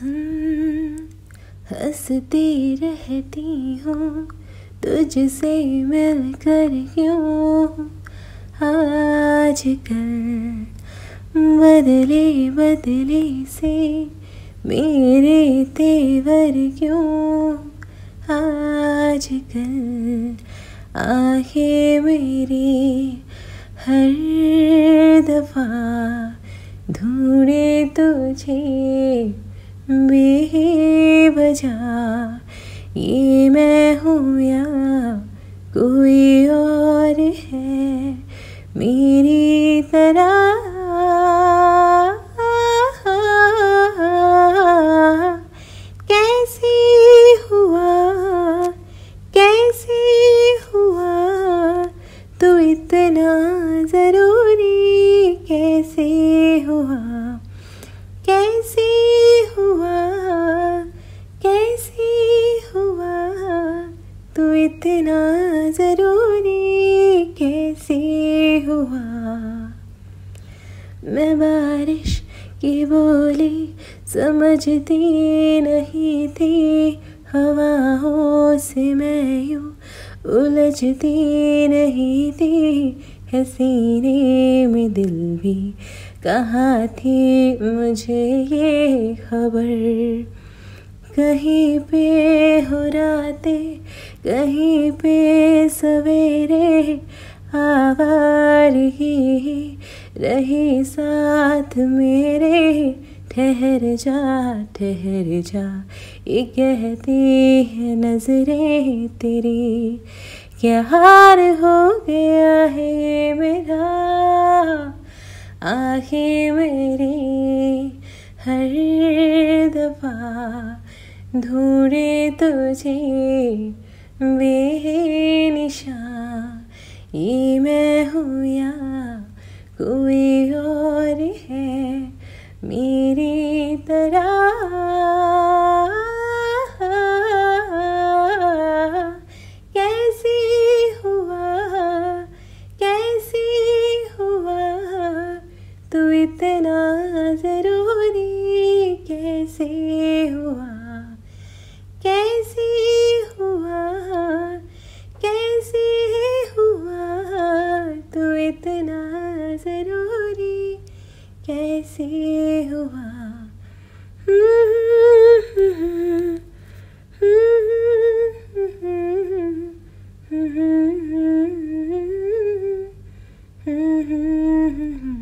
हम्म, हंसती रहती हूँ तुझसे मिल कर क्यों आज आजकल बदले बदले से मेरे तेवर क्यों? आज आजकल आहे मेरी हर दफ़ा ढूंढे तुझे। बेवजह ये मैं हूँ या कोई और है? मेरी तरह मैं बारिश की बोली, समझती नहीं थी। हवाओं से मैं यूँ उलझती नहीं थी। हसीने में दिल भी कहाँ थी मुझे ये खबर? कहीं पे हो रातें, कहीं पे सवेरे, आवार ही रही साथ मेरे, ठहर जा ठहर जा। ये कहती है नज़रें तेरी, क्या हार हो गया है मेरा? आँखें मेरी हर दफ़ा ढूंढे तुझे बेनिशा ये मैं हूँ कोई और है मेरी तरह। कैसे हुआ कैसे हुआ तू इतना ज़रूरी कैसे हुआ? कैसे हुआ